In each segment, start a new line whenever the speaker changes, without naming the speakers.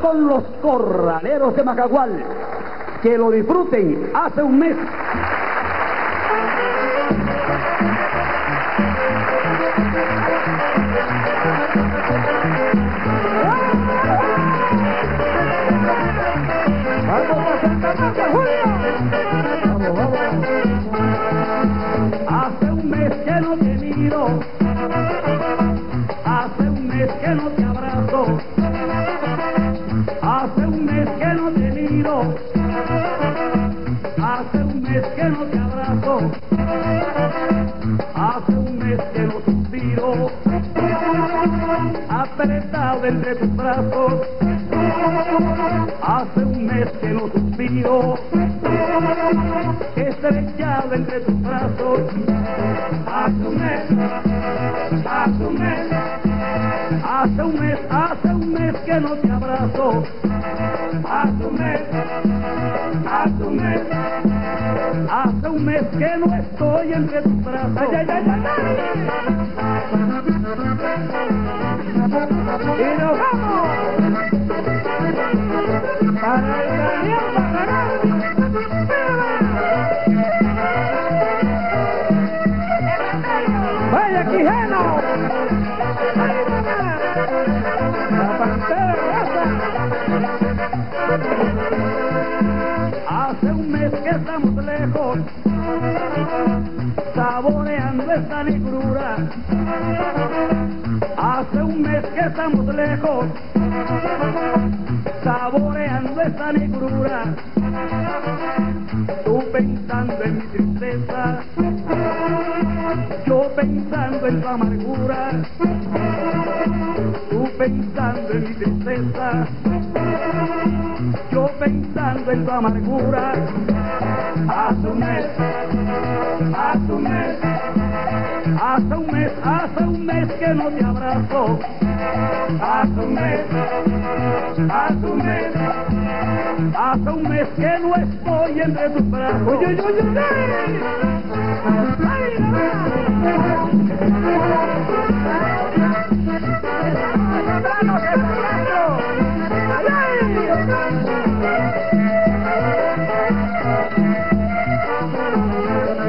con los corraleros de Macagual. Que lo disfruten hace un mes. Hace un mes que no te miro, hace un mes que no te abrazo, hace un mes que no te abrazo, hace un mes que no suspiro, apretado entre tus brazos, hace un mes que no suspiro, estrechado entre tus brazos, hace un mes, hace un mes, hace un mes, hace un mes que no te abrazo, hace un mes, hace un mes, un mes que no estoy entre tus brazos. Ay, ay, ay. Y nos vamos para el Daniel Barragán. ¡Vaya Quijano! ¡La pantera rosa! Hace un mes que estamos lejos, saboreando esta negrura. Hace un mes que estamos lejos, saboreando esta negrura. Tú pensando en mi pensando en tu amargura. Tú pensando en mi tristeza, yo pensando en tu amargura. Hace un mes, hace un mes, hace un mes, hace un mes que no te abrazo. Hace un mes, hace un mes, hace un mes que no estoy entre tus brazos. ¡Uy, uy, uy,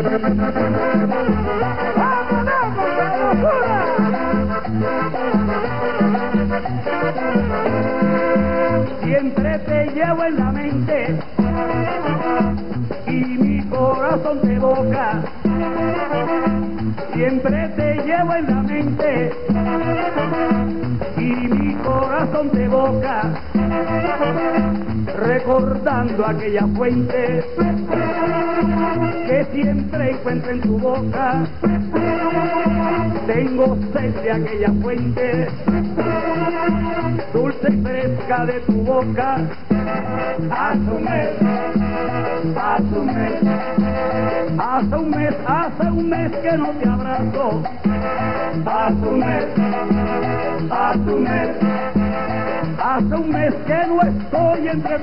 Siempre te llevo en la mente y mi corazón te boca. Siempre te llevo en la mente y mi corazón te boca. Recordando aquella fuente que siempre encuentro en tu boca. Tengo sed de aquella fuente, dulce y fresca de tu boca. Hace un mes, hace un mes, hace un mes, hace un mes que no te abrazo. Hace un mes, hace un mes, hace un mes que no estoy entre.